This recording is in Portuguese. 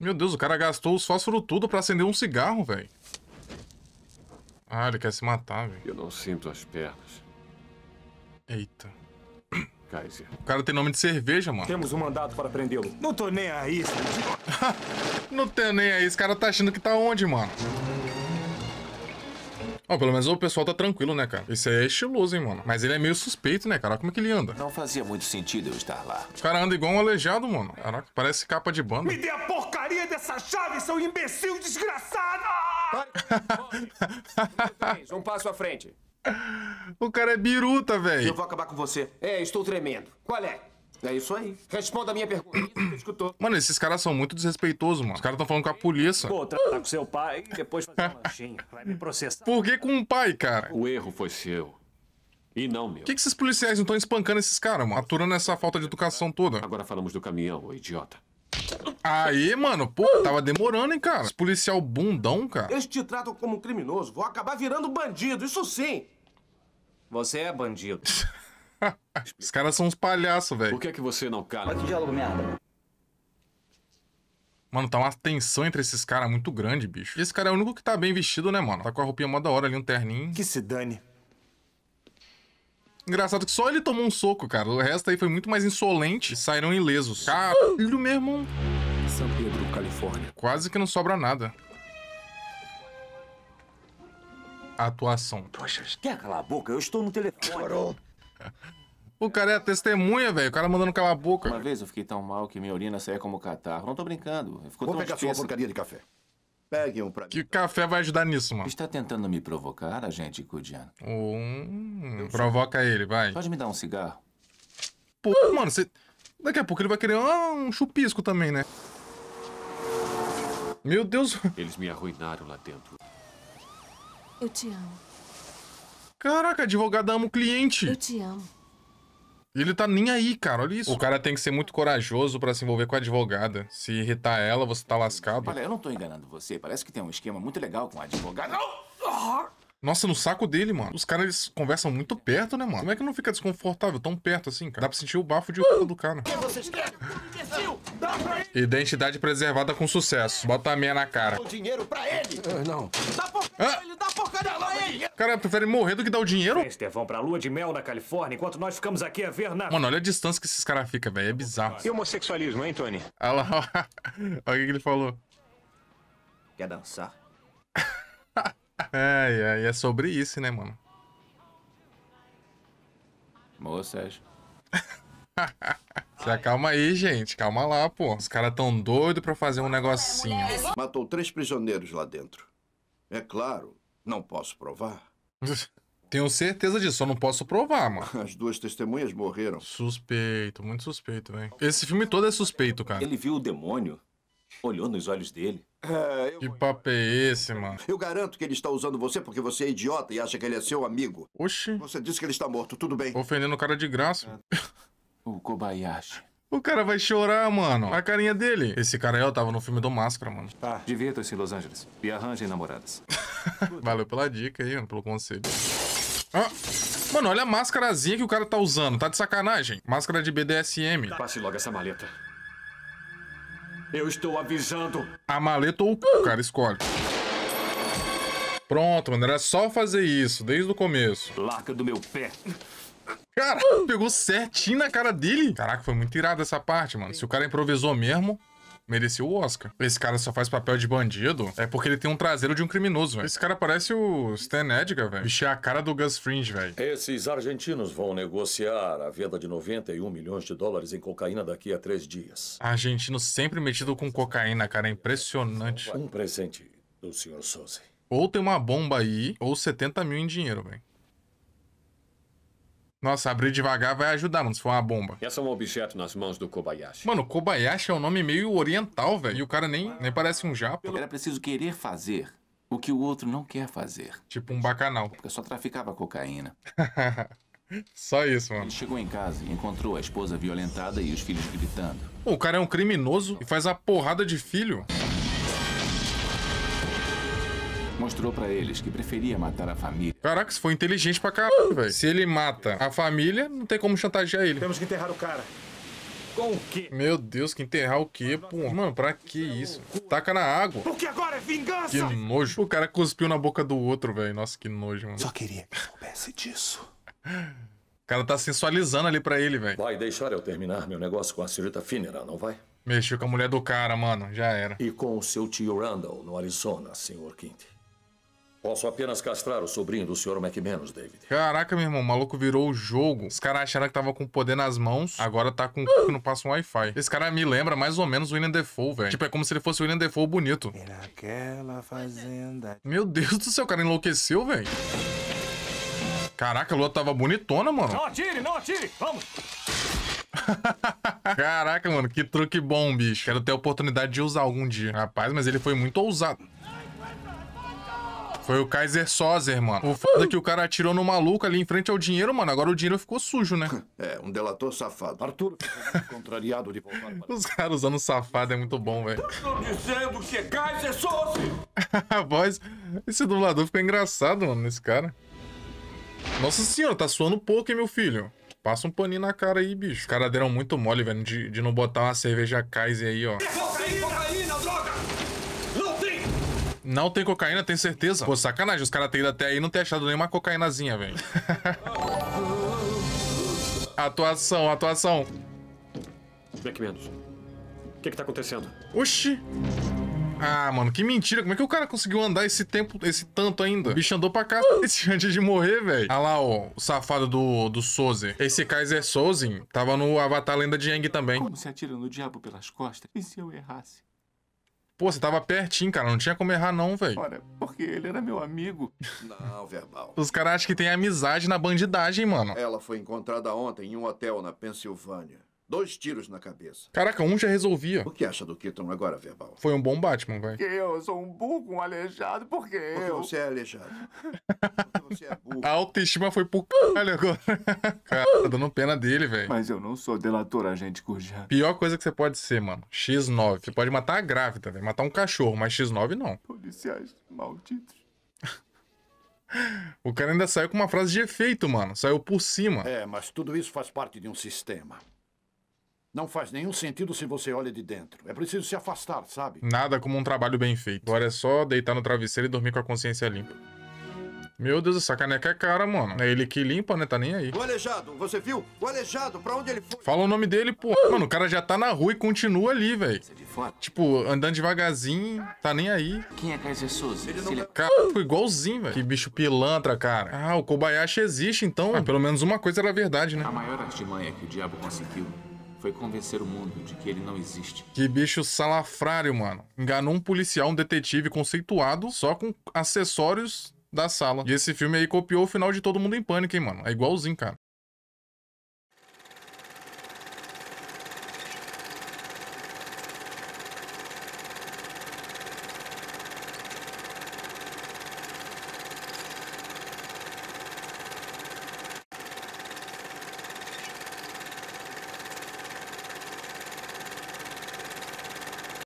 Meu Deus, o cara gastou os fósforos tudo pra acender um cigarro, velho. Ah, ele quer se matar, velho. Eu não sinto as pernas. Eita. Kaiser. O cara tem nome de cerveja, mano. Temos um mandado para prendê-lo. Não tô nem aí. Não tem nem aí. Esse cara tá achando que tá onde, mano? Ó, pelo menos o pessoal tá tranquilo, né, cara? Esse aí é estiloso, hein, mano. Mas ele é meio suspeito, né, cara? Olha Como é que ele anda? Não fazia muito sentido eu estar lá. O cara anda igual um aleijado, mano. Caraca, parece capa de banda. Me dê a porcaria dessa chave, seu imbecil desgraçado! Um passo à frente. O cara é biruta, Eu velho. vou acabar com você. É, estou tremendo. Qual é? É isso aí. Responda a minha pergunta. Isso que escutou. Mano, esses caras são muito desrespeitosos, mano. Os caras tão falando com a polícia. Pô, tratar com seu pai e depois fazer um lanchinho. Vai me processar. Por que com um pai, cara? O erro foi seu. E não meu. Por que, que esses policiais não estão espancando esses caras, mano? Aturando essa falta de educação toda. Agora falamos do caminhão, ô idiota. Aí, mano, pô, tava demorando, hein, cara. Os policial bundão, cara. Eles te tratam como um criminoso. Vou acabar virando bandido, isso sim. Você é bandido. Os caras são uns palhaços, Por velho. que é que você não cala? diálogo merda. Mano, tá uma tensão entre esses caras muito grande, bicho. E esse cara é o único que tá bem vestido, né, mano? Tá com a roupinha mó da hora ali, um terninho. Que se dane. Engraçado que só ele tomou um soco, cara. O resto aí foi muito mais insolente e saíram ilesos. Caralho, meu irmão. São Pedro, Califórnia. Quase que não sobra nada. Atuação. Poxa, quer calar a boca? Eu estou no telefone. O cara é a testemunha, velho. O cara mandando calar a boca. Uma vez eu fiquei tão mal que minha urina saía como catarro. Não tô brincando. Ficou Vou tão pegar sua espessa. porcaria de café. Pegue um pra mim. Que café vai ajudar nisso, mano? Está tentando me provocar, agente Kudian? Hum, provoca ele, vai. Pode me dar um cigarro? Pô, mano, você. Daqui a pouco ele vai querer ah, um chupisco também, né? Meu Deus. Eles me arruinaram lá dentro. Eu te amo. Caraca, advogado ama o cliente. Eu te amo. E ele tá nem aí, cara. Olha isso. O cara tem que ser muito corajoso pra se envolver com a advogada. Se irritar ela, você tá lascado. Olha, eu não tô enganando você. Parece que tem um esquema muito legal com o advogado. Nossa, no saco dele, mano. Os caras eles conversam muito perto, né, mano? Como é que não fica desconfortável tão perto assim, cara? Dá pra sentir o bafo de do cara. Identidade preservada com sucesso. Bota a meia na cara. Dinheiro pra ele. não. Dá porcaria pra ele, dá porcaria pra ele. Cara prefere morrer do que dar o dinheiro? Estevão vão pra lua de mel na Califórnia enquanto nós ficamos aqui a ver nada. Mano, olha a distância que esses caras ficam, velho. É bizarro. E homossexualismo, hein, Tony? Olha lá, olha o que ele falou. Quer dançar? É, é, é sobre isso, né, mano? Moças, Se acalma aí, gente. Calma lá, pô. Os caras tão doidos pra fazer um negocinho. Matou três prisioneiros lá dentro. É claro, não posso provar. Tenho certeza disso, só não posso provar, mano. As duas testemunhas morreram. Suspeito, muito suspeito, velho. Esse filme todo é suspeito, cara. ele viu o demônio? Olhou nos olhos dele? É, eu, Que papo é esse, mano? eu garanto que ele está usando você porque você é idiota e acha que ele é seu amigo. Oxi, Você disse que ele está morto, tudo bem. ofendendo o cara de graça. O Kobayashi. O cara vai chorar, mano. A carinha dele. Esse cara aí, ó, tava no filme do Máscara, mano. Divirta-se em Los Angeles e arranjem namoradas. Valeu pela dica aí, mano, pelo conselho. Ah, mano, olha a máscarazinha que o cara tá usando. Tá de sacanagem. Máscara de BDSM. Passe logo essa maleta. Eu estou avisando. A maleta ou o cara, escolhe. Pronto, mano, era só fazer isso, desde o começo. Larga do meu pé. Cara, pegou certinho na cara dele. Caraca, foi muito irado essa parte, mano. Se o cara improvisou mesmo, merecia o Oscar. Esse cara só faz papel de bandido é porque ele tem um traseiro de um criminoso, velho. Esse cara parece o Stan Edgar, velho. Bicho, é a cara do Gus Fringe, velho. Esses argentinos vão negociar a venda de 91 milhões de dólares em cocaína daqui a três dias. Argentino sempre metido com cocaína, cara. É impressionante. Um presente do Sr. Souza. Ou tem uma bomba aí, ou 70 mil em dinheiro, velho. Nossa, abrir devagar vai ajudar, mano, se for uma bomba. Esse é um objeto nas mãos do Kobayashi. Mano, Kobayashi é um nome meio oriental, velho. E o cara nem, nem parece um japa. Era preciso querer fazer o que o outro não quer fazer. Tipo um bacanal. Porque só traficava cocaína. Só isso, mano. Ele chegou em casa e encontrou a esposa violentada e os filhos gritando. Pô, o cara é um criminoso e faz a porrada de filho. Mostrou pra eles que preferia matar a família. Caraca, isso foi inteligente pra caralho, velho. Se ele mata a família, não tem como chantagear ele. Temos que enterrar o cara. Com o quê? Meu Deus, que enterrar o quê, pô? Mano, pra que isso? Taca na água. Porque agora é vingança! Que nojo. O cara cuspiu na boca do outro, velho. Nossa, que nojo, mano. Só queria que soubesse disso. O cara tá sensualizando ali pra ele, velho. Vai deixar eu terminar meu negócio com a senhorita Finneran, não vai? Mexeu com a mulher do cara, mano. Já era. E com o seu tio Randall, no Arizona, Sr. Quint. Posso apenas castrar o sobrinho do Sr. McManus, David. Caraca, meu irmão, o maluco virou o jogo. Os caras acharam que tava com poder nas mãos, agora tá com c... que não passa um Wi-Fi. Esse cara me lembra mais ou menos o William Defoe, velho. Tipo, é como se ele fosse o William Defoe bonito. E naquela fazenda. Meu Deus do céu, o cara enlouqueceu, velho. Caraca, a lua tava bonitona, mano. Não atire, não atire! Vamos! Caraca, mano, que truque bom, bicho. Quero ter a oportunidade de usar algum dia. Rapaz, mas ele foi muito ousado. Foi o Kaiser Sozer, mano. O foda é que o cara atirou no maluco ali em frente ao dinheiro, mano. Agora o dinheiro ficou sujo, né? É, um delator safado. Arthur contrariado de voltar para... Os caras usando safado é muito bom, velho. Tô dizendo que é Kaiser Soze! A voz. Esse dublador ficou engraçado, mano, nesse cara. Nossa senhora, tá suando pouco, hein, meu filho? Passa um paninho na cara aí, bicho. Os caras deram muito mole, velho, de, de não botar uma cerveja Kaiser aí, ó. Cocaína, cocaína, droga! Não tem! Não tem cocaína, tem certeza? Pô, sacanagem, os caras têm ido até aí e não ter achado nenhuma cocaínazinha, velho. atuação, atuação. McManus, o que que tá acontecendo? Oxi. Ah, mano, que mentira. Como é que o cara conseguiu andar esse tempo, esse tanto ainda? O bicho andou pra cá esse antes de morrer, velho. Ah lá, ó, o safado do, do Soze. Esse Kaiser Sozen tava no Avatar Lenda de Aang também. Como se atira no diabo pelas costas? E se eu errasse? Pô, você tava pertinho, cara. Não tinha como errar, não, velho. Ora, porque ele era meu amigo. Não, verbal. Os caras acham que tem amizade na bandidagem, mano. Ela foi encontrada ontem em um hotel na Pensilvânia. Dois tiros na cabeça. Caraca, um já resolvia. O que acha do Keaton agora, verbal? Foi um bom Batman, velho. Porque eu sou um burro, um aleijado, porque Porque eu... você é aleijado. Porque você é burro. A autoestima foi pro caralho agora. Cara, tá dando pena dele, velho. Mas eu não sou delator, agente Gurjan. Pior coisa que você pode ser, mano. X9. Você pode matar a grávida, velho. Matar um cachorro, mas X9 não. Policiais malditos. O cara ainda saiu com uma frase de efeito, mano. Saiu por cima. É, mas tudo isso faz parte de um sistema. Não faz nenhum sentido se você olha de dentro. É preciso se afastar, sabe? Nada como um trabalho bem feito. Agora é só deitar no travesseiro e dormir com a consciência limpa. Meu Deus, essa caneca é cara, mano. É ele que limpa, né? Tá nem aí. O aleijado, você viu? O aleijado, pra onde ele foi? Fala o nome dele, pô. Mano, o cara já tá na rua e continua ali, velho. Fora? Tipo, andando devagarzinho, tá nem aí. Quem é Kaiser Soze? Ele não ele- Cara, ficou igualzinho, velho. Que bicho pilantra, cara. Ah, o Kobayashi existe, então. Ah, pelo menos uma coisa era verdade, né? A maior artimanha que o diabo conseguiu foi convencer o mundo de que ele não existe. Que bicho salafrário, mano. Enganou um policial, um detetive conceituado, só com acessórios da sala. E esse filme aí copiou o final de Todo Mundo em Pânico, hein, mano. É igualzinho, cara.